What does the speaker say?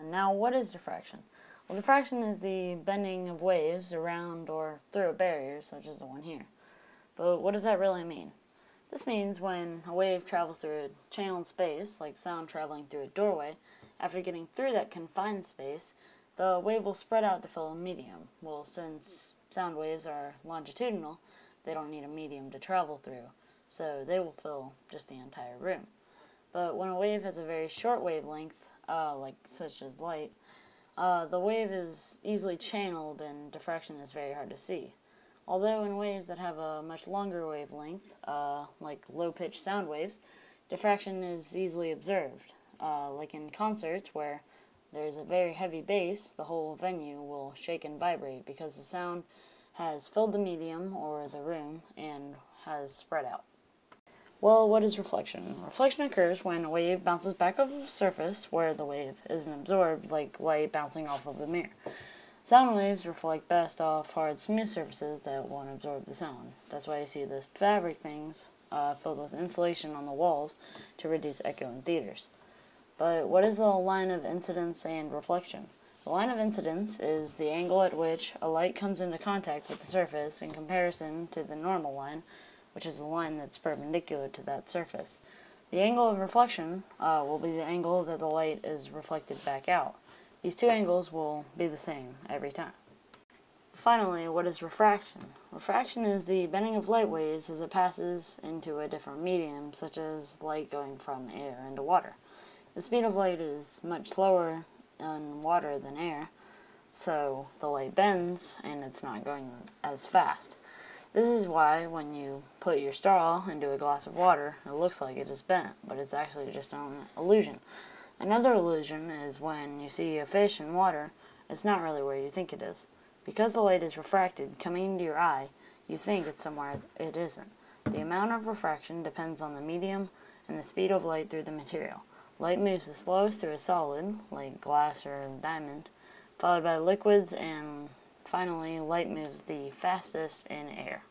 And now, what is diffraction? Well, diffraction is the bending of waves around or through a barrier, such as the one here. But what does that really mean? This means when a wave travels through a channeled space, like sound traveling through a doorway, after getting through that confined space, the wave will spread out to fill a medium. Well, since sound waves are longitudinal, they don't need a medium to travel through, so they will fill just the entire room. But when a wave has a very short wavelength, uh, like such as light, uh, the wave is easily channeled and diffraction is very hard to see. Although in waves that have a much longer wavelength, uh, like low-pitched sound waves, diffraction is easily observed. Uh, like in concerts where there's a very heavy bass, the whole venue will shake and vibrate because the sound has filled the medium or the room and has spread out. Well, what is reflection? Reflection occurs when a wave bounces back off of a surface where the wave isn't absorbed, like light bouncing off of a mirror. Sound waves reflect best off hard, smooth surfaces that won't absorb the sound. That's why you see the fabric things uh, filled with insulation on the walls to reduce echo in theaters. But what is the line of incidence and reflection? The line of incidence is the angle at which a light comes into contact with the surface in comparison to the normal line, which is the line that's perpendicular to that surface. The angle of reflection uh, will be the angle that the light is reflected back out. These two angles will be the same every time. Finally, what is refraction? Refraction is the bending of light waves as it passes into a different medium, such as light going from air into water. The speed of light is much slower in water than air, so the light bends and it's not going as fast. This is why when you put your straw into a glass of water, it looks like it is bent, but it's actually just an illusion. Another illusion is when you see a fish in water, it's not really where you think it is. Because the light is refracted coming into your eye, you think it's somewhere it isn't. The amount of refraction depends on the medium and the speed of light through the material. Light moves the slowest through a solid, like glass or diamond, followed by liquids and Finally, light moves the fastest in air.